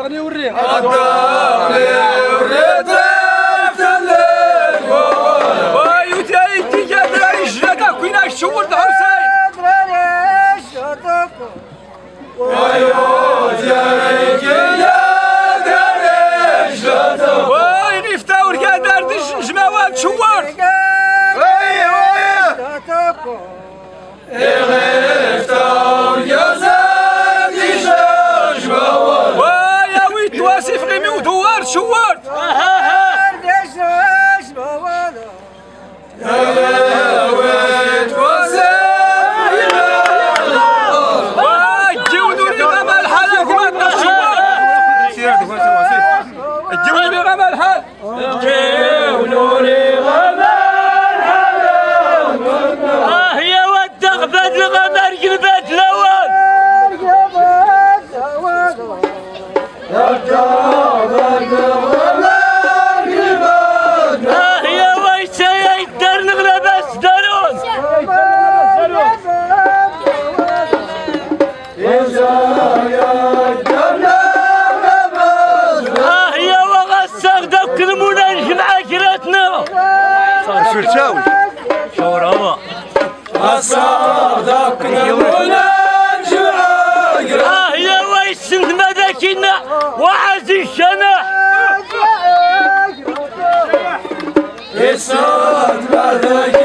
الدغني والريح واي 아. It's not brother.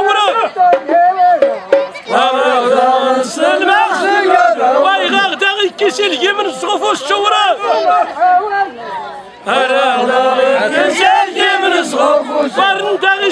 عمرك كيسي اليمن الصغف والشورات أنا غدا كيسي اليمن الصغف فرن داغي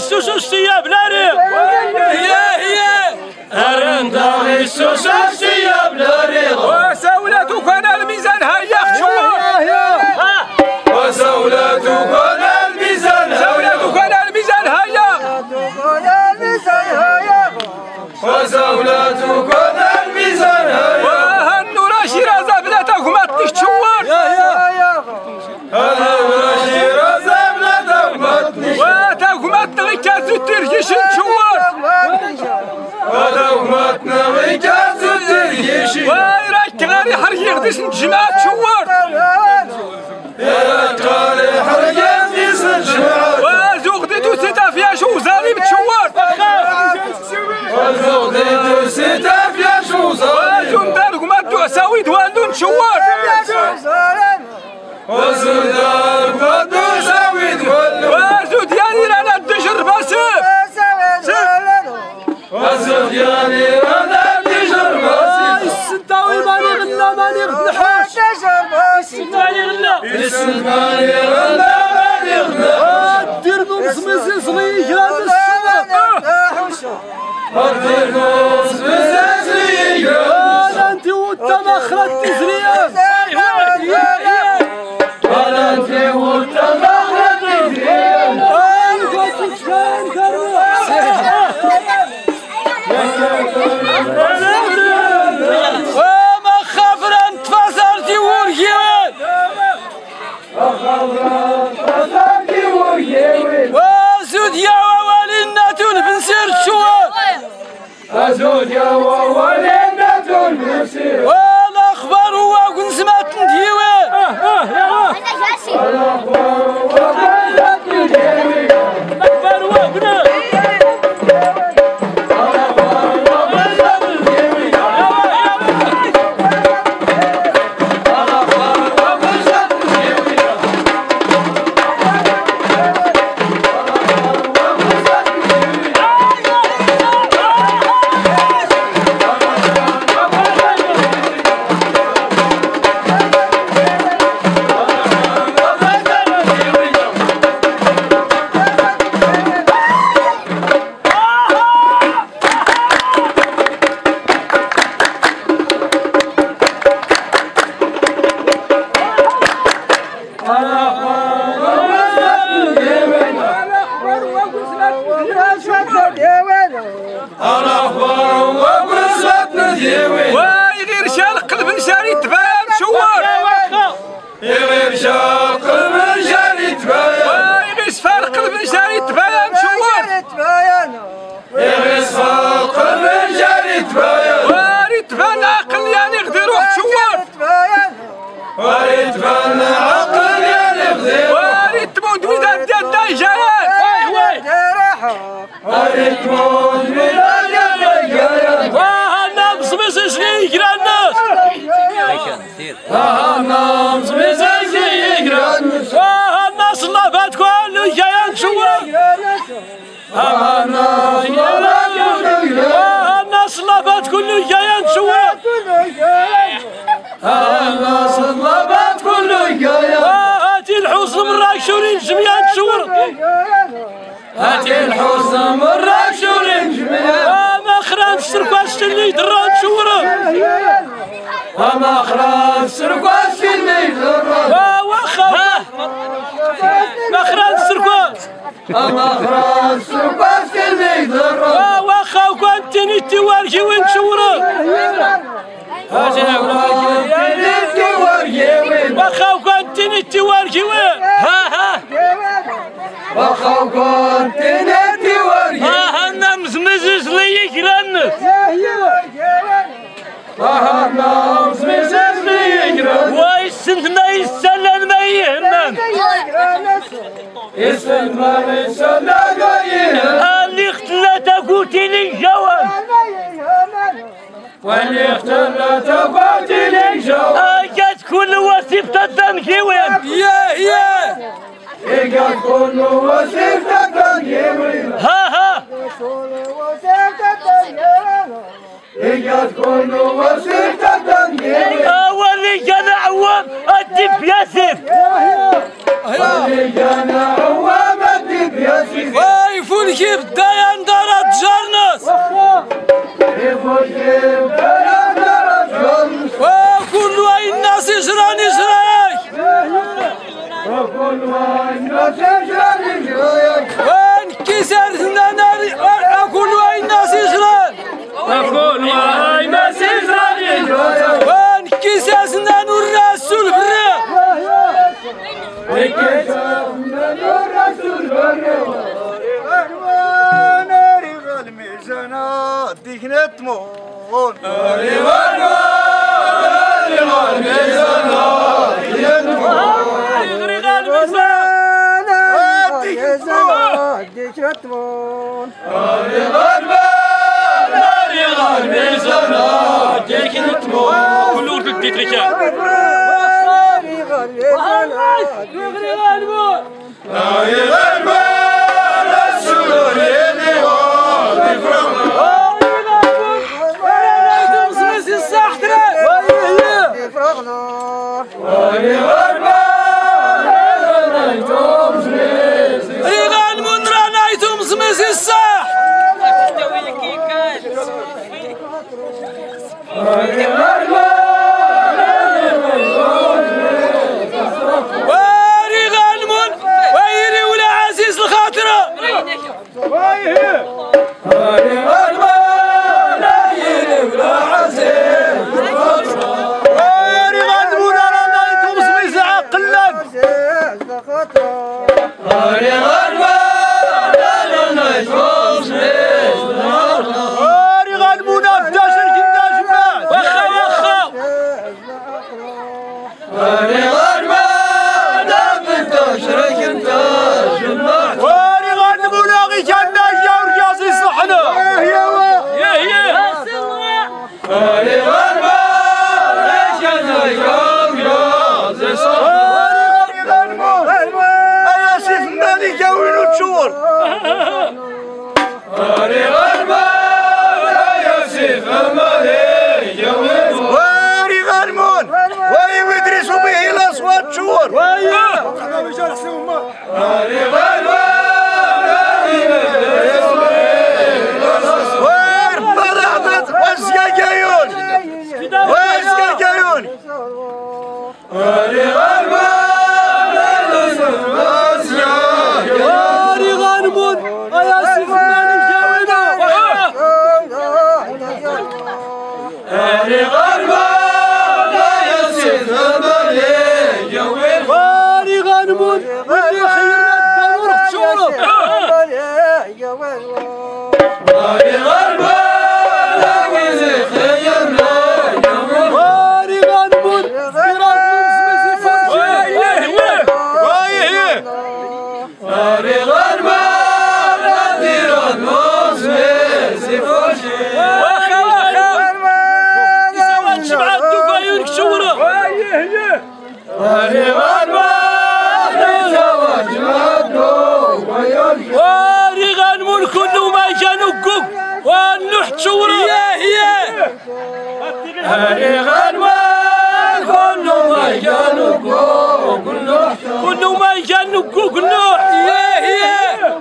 صلبت كل جيان شوي انا صلبت كل جيان هاتي الحصن مراكشورين جميعا تشور هاتي الحصن اللي درا نشوره وما خران سرقاش في الليل وا واخا ما خران سرقاش وما خران سرقاش في الليل وا واخا وكان تاني تيوارجي وين. نشوره واخا وكان تاني تيوارجي وين. ها ها. واخا وكان تاني Giełen! Yeah, yeah! Ega kono wasefta kan giełen! Ha, ha! Ega kono wasefta kan giełen! أولي جنا عوام أدب ياسف أولي جنا يطمعون يطمعون كل التتركات يغري غالبو يغري غالبو السرور يدي هو Adiós. ìṣòro. قال نقوق النوح ياه ياه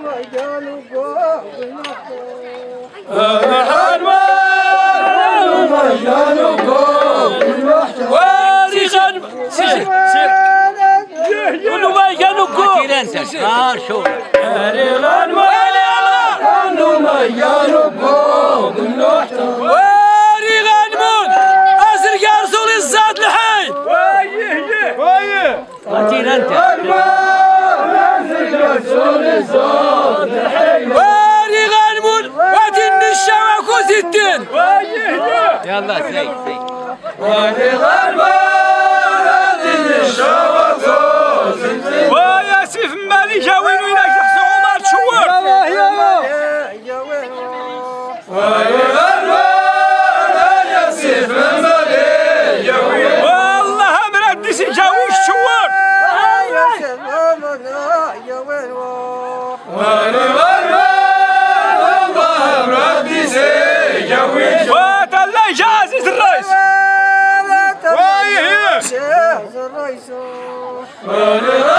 قولوا ما يجانو كوب ها شوف ريغان ويلي الله ما يجانو كوب نوحتو قاتل انت غنمون وادي النشا وكو ستين. يلا زي زي. るろいしょ。